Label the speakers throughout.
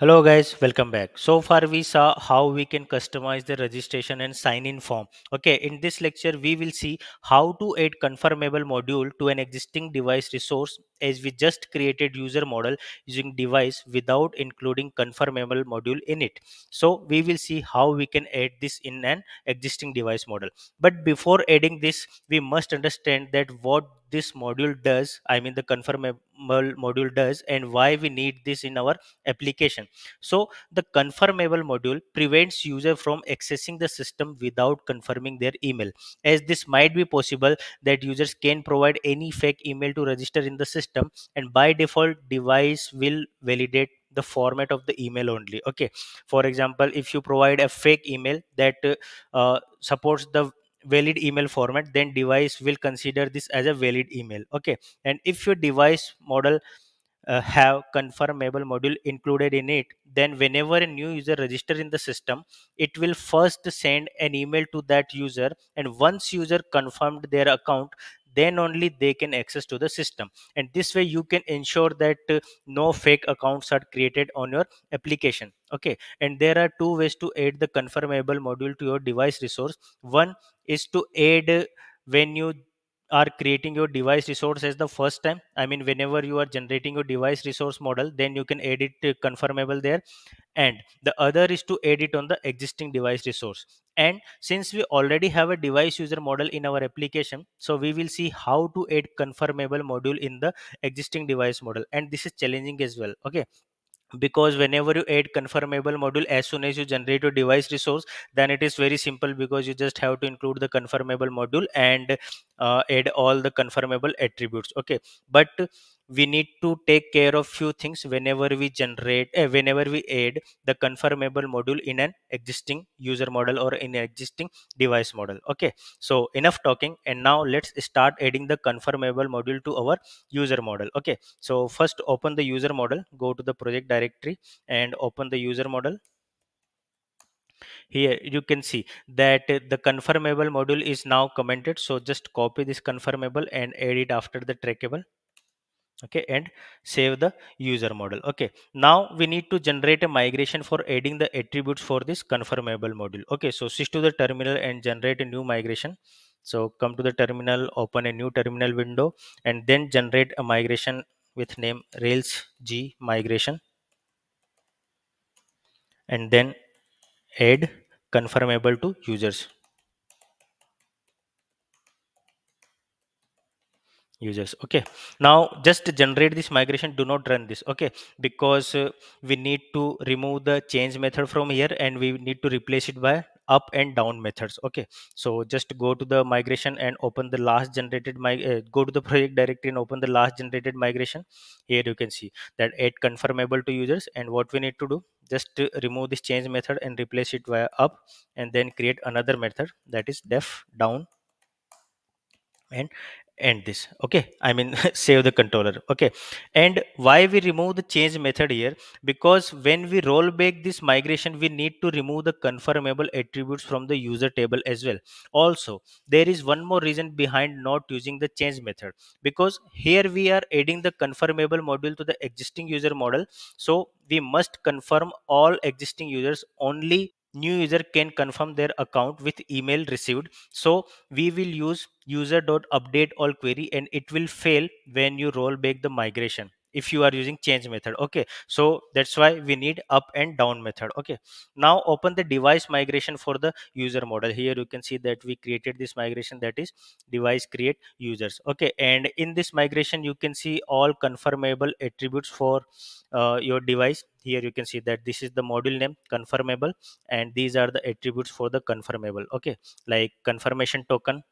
Speaker 1: Hello guys, welcome back. So far we saw how we can customize the registration and sign in form. Okay, in this lecture we will see how to add confirmable module to an existing Devise resource as we just created user model using Devise without including confirmable module in it. So we will see how we can add this in an existing Devise model. But before adding this, we must understand that what this module does, I mean the confirmable module does and why we need this in our application. So the confirmable module prevents user from accessing the system without confirming their email. As this might be possible that users can provide any fake email to register in the system and by default Devise will validate the format of the email only. Okay. For example if you provide a fake email that uh, supports the valid email format then Devise will consider this as a valid email. Okay. And if your Devise model uh, have confirmable module included in it then whenever a new user register in the system it will first send an email to that user. And once user confirmed their account then only they can access to the system. And this way you can ensure that uh, no fake accounts are created on your application. Okay? And there are two ways to add the confirmable module to your Devise resource. One is to add when you are creating your Devise resource as the first time. I mean whenever you are generating your Devise resource model then you can edit uh, confirmable there. And the other is to add it on the existing Devise resource and since we already have a Devise user model in our application so we will see how to add confirmable module in the existing Devise model. And this is challenging as well okay? Because whenever you add confirmable module as soon as you generate your Devise resource then it is very simple because you just have to include the confirmable module and uh, add all the confirmable attributes okay? But we need to take care of few things whenever we generate uh, whenever we add the confirmable module in an existing user model or in an existing Devise model okay? So enough talking and now let's start adding the confirmable module to our user model okay? So first open the user model go to the project directory and open the user model. Here you can see that the confirmable module is now commented so just copy this confirmable and add it after the trackable okay and save the user model. Okay now we need to generate a migration for adding the attributes for this confirmable module. Okay so switch to the terminal and generate a new migration. So come to the terminal open a new terminal window and then generate a migration with name rails g migration. And then add confirmable to users users. Okay. Now just generate this migration. Do not run this. Okay. Because uh, we need to remove the change method from here and we need to replace it by up and down methods. Okay. So just go to the migration and open the last generated my uh, go to the project directory and open the last generated migration. Here you can see that add confirmable to users and what we need to do? Just to remove this change method and replace it via up and then create another method that is def down and end this. Okay? I mean save the controller. Okay? And why we remove the change method here? Because when we roll back this migration we need to remove the confirmable attributes from the user table as well. Also there is one more reason behind not using the change method. Because here we are adding the confirmable module to the existing user model. So we must confirm all existing users only new user can confirm their account with email received. So we will use user.update all query and it will fail when you roll back the migration if you are using change method okay. So that's why we need up and down method okay. Now open the Devise migration for the user model. Here you can see that we created this migration that is Devise create users okay. And in this migration you can see all confirmable attributes for uh, your Devise. Here you can see that this is the module name confirmable and these are the attributes for the confirmable okay. Like confirmation token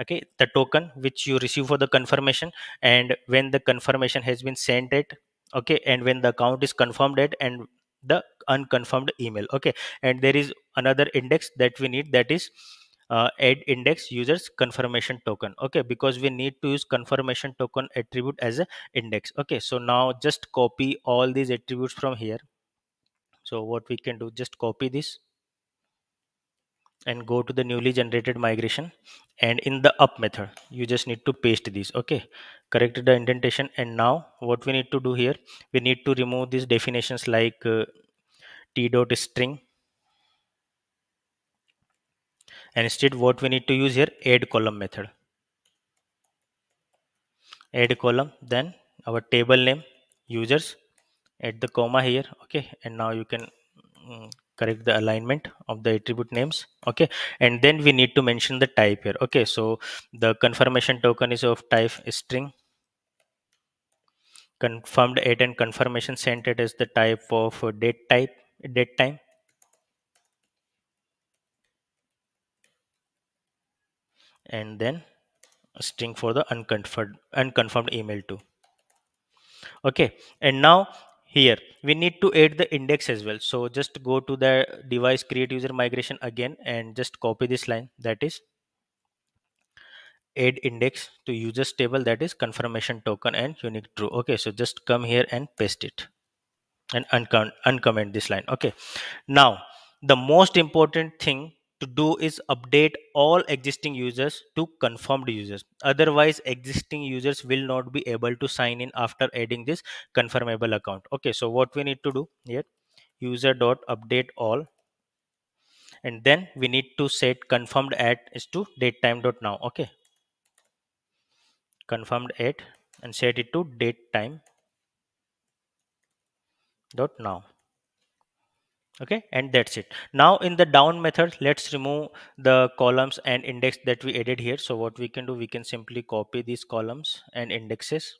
Speaker 1: okay the token which you receive for the confirmation and when the confirmation has been sent it okay and when the account is confirmed it and the unconfirmed email okay. And there is another index that we need that is uh, add index users confirmation token okay because we need to use confirmation token attribute as a index okay. So now just copy all these attributes from here. So what we can do just copy this and go to the newly generated migration and in the up method. You just need to paste these okay? Correct the indentation. And now what we need to do here we need to remove these definitions like uh, t dot string. And instead what we need to use here add column method. Add column then our table name users add the comma here okay? And now you can mm, correct the alignment of the attribute names okay? And then we need to mention the type here okay? So the confirmation token is of type string. Confirmed at and confirmation sent it is the type of date type date time. And then string for the unconfirmed unconfirmed email too. Okay and now here we need to add the index as well. So just go to the Devise create user migration again and just copy this line. That is add index to users table. That is confirmation token and unique true. Okay so just come here and paste it and uncom- uncomment this line. Okay now the most important thing to do is update all existing users to confirmed users. Otherwise existing users will not be able to sign in after adding this confirmable account. Okay so what we need to do here? User dot update all. And then we need to set confirmed at is to date time dot now. Okay. Confirmed at and set it to date time dot now okay and that's it. Now in the down method let's remove the columns and index that we added here. So what we can do we can simply copy these columns and indexes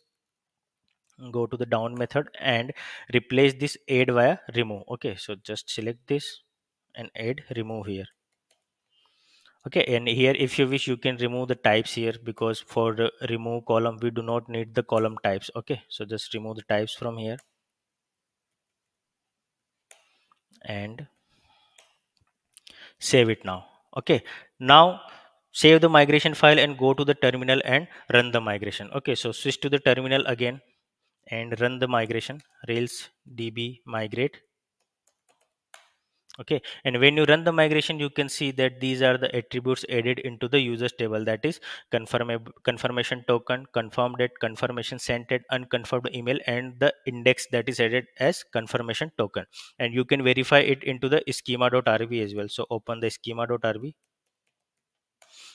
Speaker 1: go to the down method and replace this add via remove. Okay so just select this and add remove here. Okay and here if you wish you can remove the types here because for remove column we do not need the column types. Okay so just remove the types from here and save it now. Okay. Now save the migration file and go to the terminal and run the migration. Okay so switch to the terminal again and run the migration. Rails db migrate okay and when you run the migration you can see that these are the attributes added into the users table. That is confirm confirmation token confirmed date confirmation sent at unconfirmed email and the index that is added as confirmation token. And you can verify it into the schema.rb as well. So open the schema.rb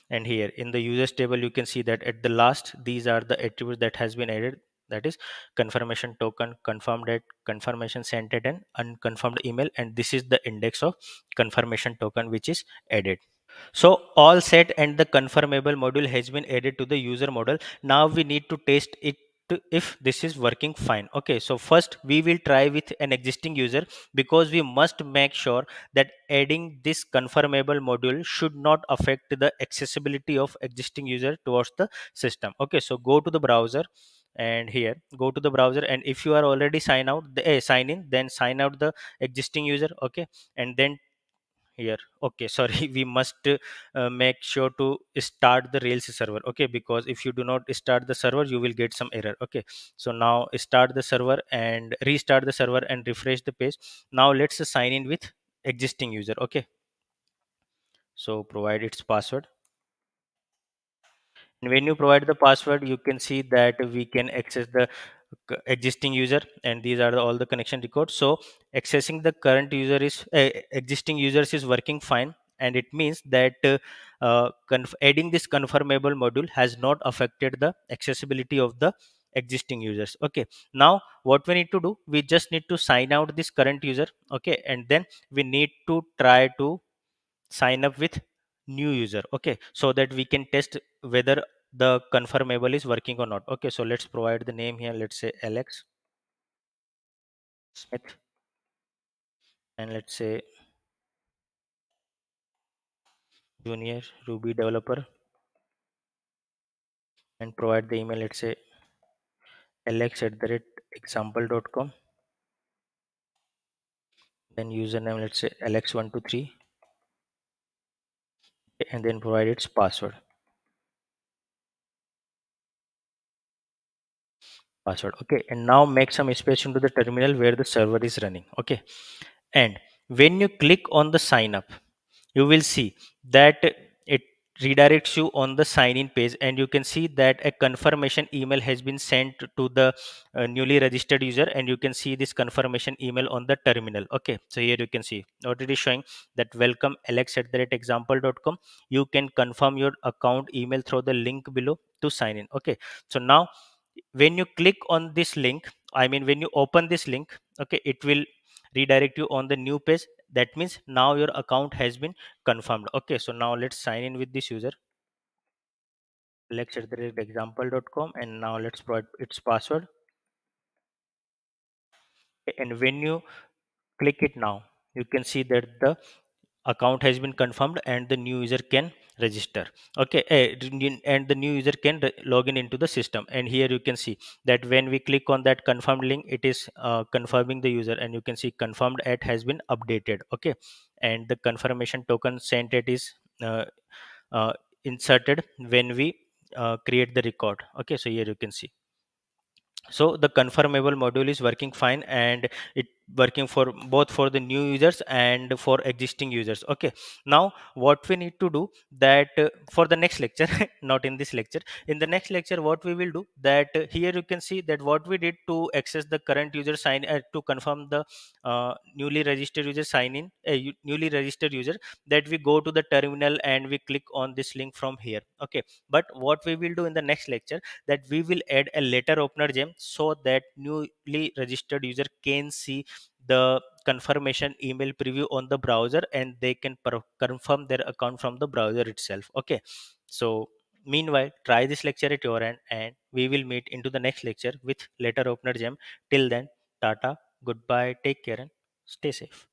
Speaker 1: and here in the users table you can see that at the last these are the attributes that has been added that is confirmation token confirmed date confirmation sent at an unconfirmed email and this is the index of confirmation token which is added. So all set and the confirmable module has been added to the user model. Now we need to test it if this is working fine. Okay so first we will try with an existing user because we must make sure that adding this confirmable module should not affect the accessibility of existing user towards the system. Okay so go to the browser and here go to the browser and if you are already sign out the eh, sign in then sign out the existing user okay? And then here okay sorry we must uh, make sure to start the rails server okay? Because if you do not start the server you will get some error okay? So now start the server and restart the server and refresh the page. Now let's sign in with existing user okay? So provide its password and when you provide the password you can see that we can access the existing user and these are the, all the connection records. So accessing the current user is uh, existing users is working fine. And it means that uh, adding this confirmable module has not affected the accessibility of the existing users. Okay. Now what we need to do we just need to sign out this current user. Okay. And then we need to try to sign up with new user. Okay so that we can test whether the confirmable is working or not. Okay so let's provide the name here. Let's say alex smith. And let's say junior ruby developer. And provide the email. Let's say alex at the rate example.com then username let's say alex123 and then provide its password. Password okay. And now make some space into the terminal where the server is running okay. And when you click on the sign up you will see that redirects you on the sign in page and you can see that a confirmation email has been sent to the uh, newly registered user and you can see this confirmation email on the terminal. Okay so here you can see already showing that welcome alex at the rate example.com you can confirm your account email through the link below to sign in. Okay so now when you click on this link i mean when you open this link okay it will redirect you on the new page that means now your account has been confirmed. Okay so now let's sign in with this user. Let's the example.com and now let's provide its password. And when you click it now you can see that the account has been confirmed and the new user can register. Okay eh, and the new user can log in into the system. And here you can see that when we click on that confirmed link it is uh, confirming the user and you can see confirmed at has been updated. Okay and the confirmation token sent it is uh, uh, inserted when we uh, create the record. Okay so here you can see. So the confirmable module is working fine and it working for both for the new users and for existing users. Okay. Now what we need to do that uh, for the next lecture not in this lecture in the next lecture what we will do that uh, here you can see that what we did to access the current user sign uh, to confirm the uh, newly registered user sign in a uh, newly registered user that we go to the terminal and we click on this link from here. Okay. But what we will do in the next lecture that we will add a letter opener gem so that newly registered user can see the confirmation email preview on the browser and they can per- confirm their account from the browser itself okay? So meanwhile try this lecture at your end and we will meet into the next lecture with letter opener gem. Till then tata goodbye take care and stay safe